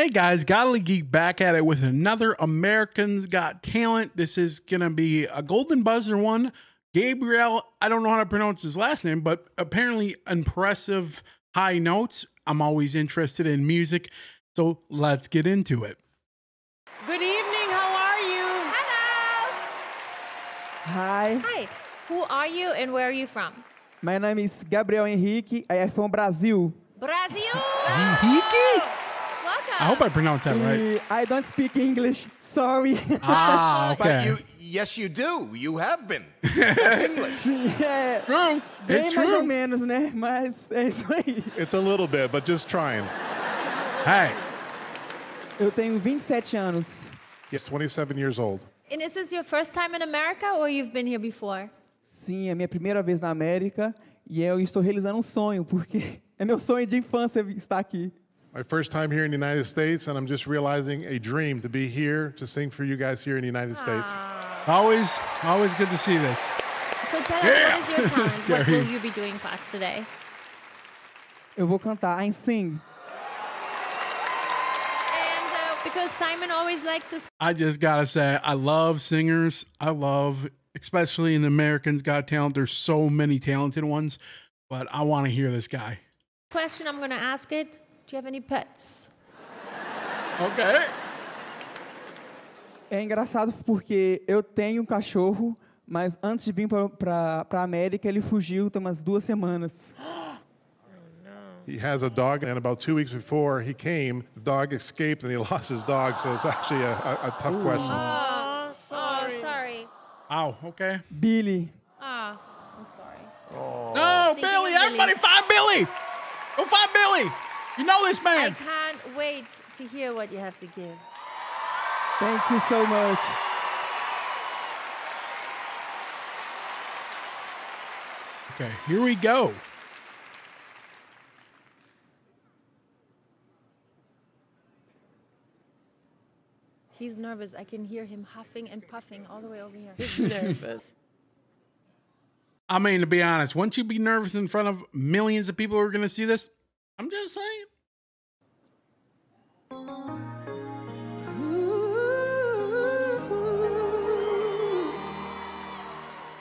Hey guys, Godly Geek back at it with another Americans Got Talent. This is going to be a Golden Buzzer one. Gabriel, I don't know how to pronounce his last name, but apparently impressive high notes. I'm always interested in music, so let's get into it. Good evening. How are you? Hello. Hi, Hi. Who are you and where are you from? my name is Gabriel Henrique. I am from Brazil. Brazil. Henrique? I hope I pronounced that right. I don't speak English. Sorry. Ah, But okay. you, yes, you do. You have been. That's English. é, True. bem It's mais ou true. menos, né? Mas é isso aí. It's a little bit, but just trying. Hey, Eu tenho 27 anos. He's 27 years old. And is this your first time in America or you've been here before? Sim, é minha primeira vez na América e eu estou realizando um sonho, porque é meu sonho de infância estar aqui. My first time here in the United States, and I'm just realizing a dream to be here to sing for you guys here in the United States. always, always good to see this. So tell us what is your talent? what will you be doing for us today? Eu vou cantar I Sing. And uh, because Simon always likes his I just gotta say, I love singers. I love, especially in the Americans Got Talent. There's so many talented ones, but I want to hear this guy. question, I'm going to ask it. Do you have any pets? Okay. É engraçado porque eu tenho um cachorro, mas antes de vir para a América, ele fugiu tem umas duas semanas. He has a dog, and about two weeks before he came, the dog escaped and he lost his dog. So it's actually a, a, a tough question. Oh, sorry. Oh, okay. Billy. Ah, I'm sorry. No, Thinking Billy! Everybody Billy. find Billy! Go find Billy! You know this man. I can't wait to hear what you have to give. Thank you so much. Okay, here we go. He's nervous. I can hear him huffing and puffing all the way over here. He's Nervous. I mean, to be honest, wouldn't you be nervous in front of millions of people who are going to see this? I'm just saying.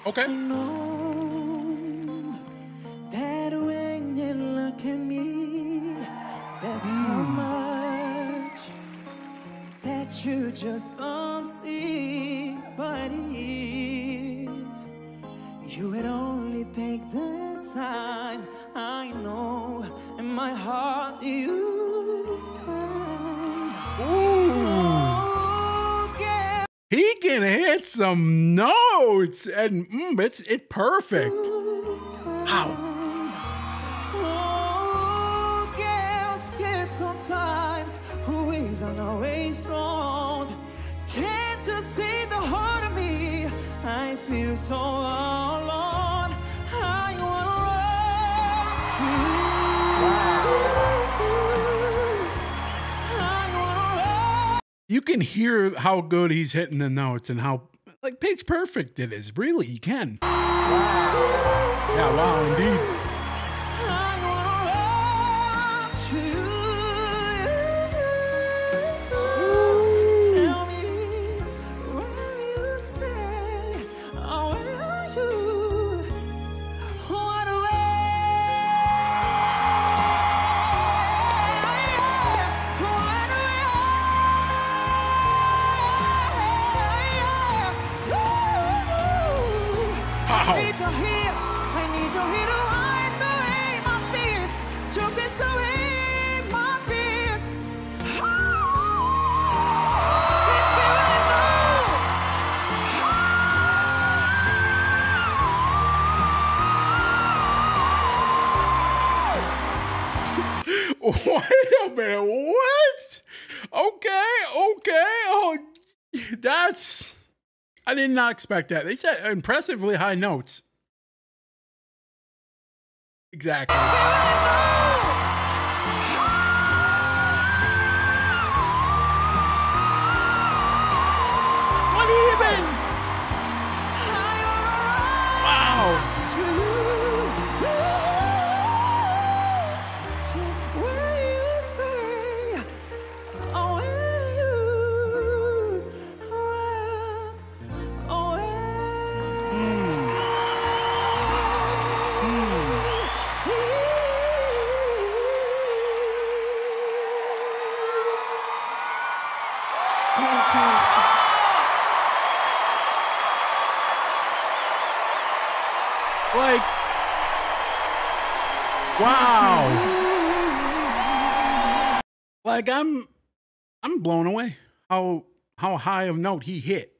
Okay. That when you look at me, there's so hmm. much that you just don't see. But if you would only yeah. He can hit some notes and mm, it's it's perfect. Wow. Oh, girls get sometimes who isn't always strong. Can't you see the heart of me? I feel so alone. You can hear how good he's hitting the notes and how like pitch perfect it is. Really, you can. Yeah, wow, did not expect that. They said impressively high notes. Exactly. Like, wow. Like I'm, I'm blown away how how high of note he hit.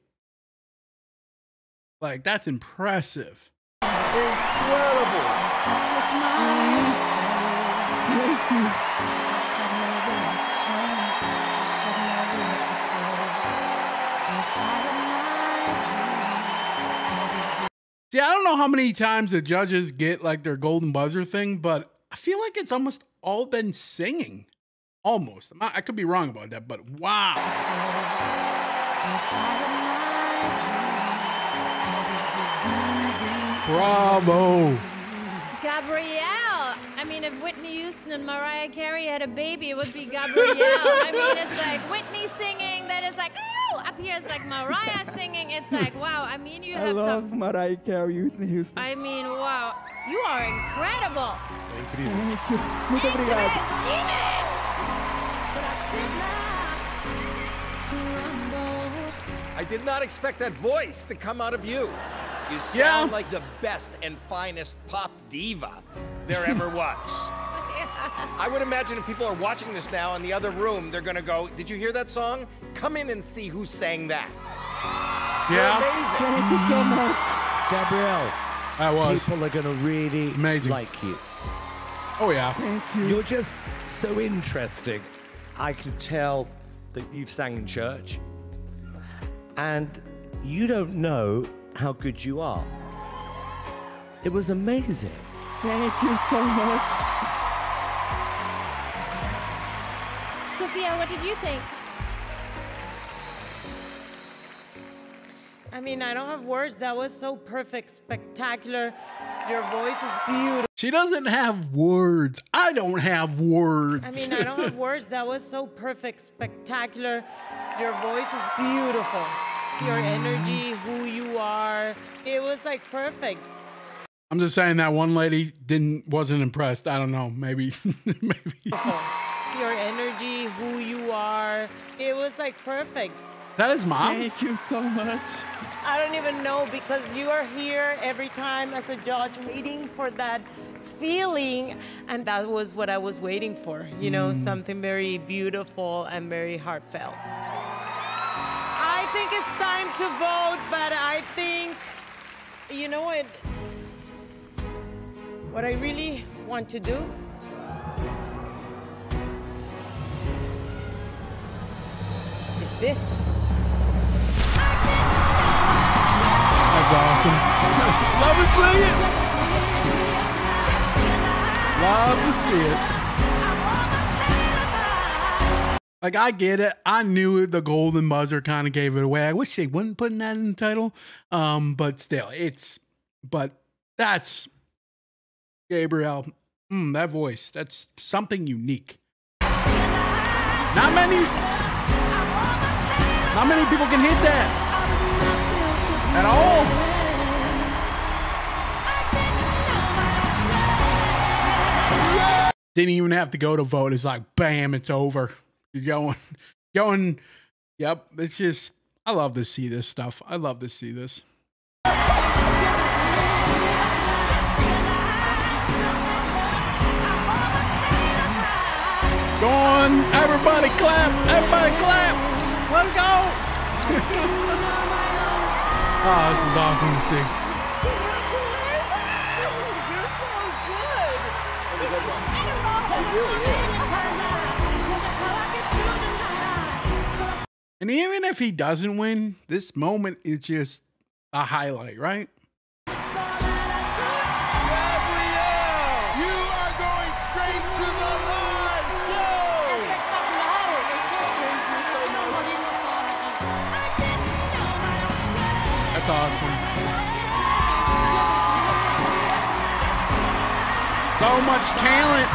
Like that's impressive. See, I don't know how many times the judges get like their golden buzzer thing, but I feel like it's almost all been singing. Almost. Not- I could be wrong about that, but wow. Bravo. Gabriel. I mean, if Whitney Houston and Mariah Carey had a baby, it would be Gabriel. I mean, it's like Whitney singing, here it's like Mariah singing. It's like, wow. I mean, you I have love some. Mariah Carey, Whitney Houston. I mean, wow. You are incredible. Thank you. Muito obrigado. I did not expect that voice to come out of you. You sound Yeah. like the best and finest pop diva there ever was. I would imagine if people are watching this now in the other room, they're gonna go, Did you hear that song? Come in and see who sang that. Yeah, Amazing. Thank you so much. Gabriel, that was. people are going to really Amazing. like you. Oh yeah. Thank you. You're just so interesting. I could tell that you've sang in church, and you don't know how good you are. It was amazing. Thank you so much. Did you think? I mean, I don't have words. That was so perfect, spectacular. Your voice is beautiful. She doesn't have words. I don't have words. I mean, I don't have words. That was so perfect, spectacular. Your voice is beautiful. Your energy, who you are, it was like perfect. I'm just saying that one lady didn't wasn't impressed. I don't know. Maybe maybe. Your energy, who you are, it was like perfect. That is mom. Thank you so much. I don't even know because you are here every time as a judge waiting for that feeling. And that was what I was waiting for, you know, mm. something very beautiful and very heartfelt. I think it's time to vote, but I think, you know what? What I really want to do this. That's awesome. Love to see it. Love to see it. Like I get it. I knew it. The golden buzzer kind of gave it away. I wish they wouldn't put that in the title. Um, but still, it's. But that's Gabriel. Mm, that voice. That's something unique. Not many. Not many people can hit that at all. Didn't even have to go to vote. It's like, bam, it's over. You're going, going. Yep. It's just, I love to see this stuff. I love to see this. Go on, everybody clap, oh, this is awesome to see. And even if he doesn't win, this moment is just a highlight, right? Awesome. So much talent.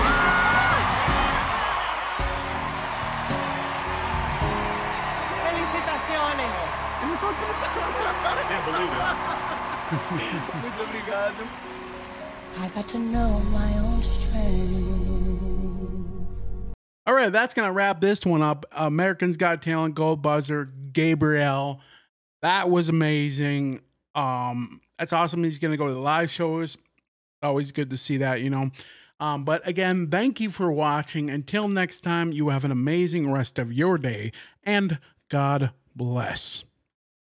Felicitaciones. I got to know my own strength. All right, that's gonna wrap this one up. Americans Got Talent, Gold Buzzer, Gabriel. That was amazing. Um, that's awesome. He's gonna go to the live shows. Always good to see that, you know. Um, but again, thank you for watching. Until next time, you have an amazing rest of your day, and God bless.